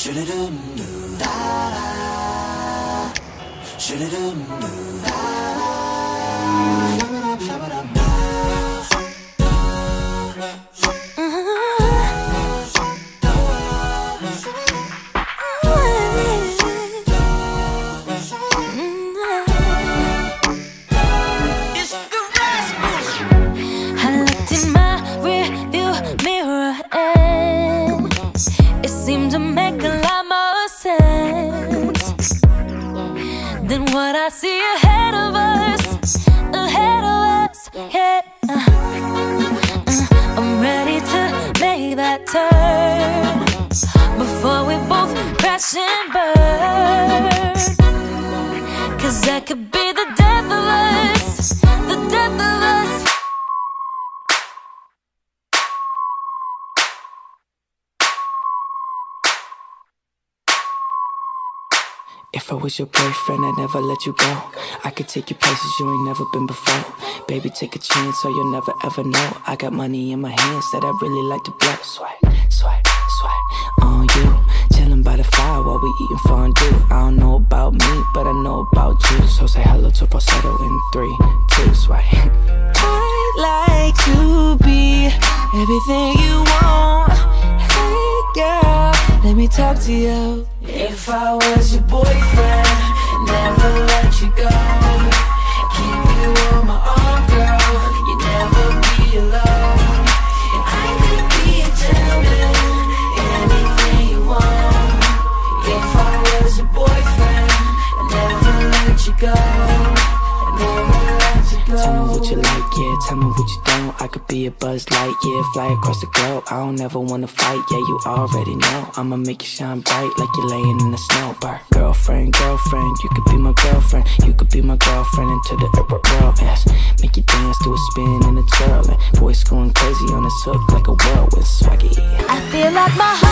Shoo-doo-doo-doo, da-da. Shoo-doo-doo-doo, It's than what I see ahead of us. Ahead of us, yeah. Uh, I'm ready to make that turn before we both crash and burn. Cause that could be the death of us, If I was your boyfriend, I'd never let you go. I could take you places you ain't never been before. Baby, take a chance, so you'll never ever know. I got money in my hands that I really like to blow. Swipe, swipe, swipe on you. Chilling by the fire while we eating fondue. I don't know about me, but I know about you. So say hello to falsetto in three, two, swipe. I'd like to be everything you want. Talk to you. If I was your boyfriend, never let you go. Keep you on my arm, girl. You'd never be alone. I could be a gentleman, anything you want. If I was your boyfriend, never let you go. Never let you go. Tell me what you like, yeah. Tell me what you don't. I could be a buzz light, yeah. Fly across the globe. I don't ever wanna fight, yeah. You already know. I'ma make you shine bright like you're laying in the snow. Bar. Girlfriend, girlfriend, you could be my girlfriend. You could be my girlfriend into the world, yes. Make you dance to a spin and a twirl. And voice going crazy on this hook like a whirlwind swaggy. I feel like my heart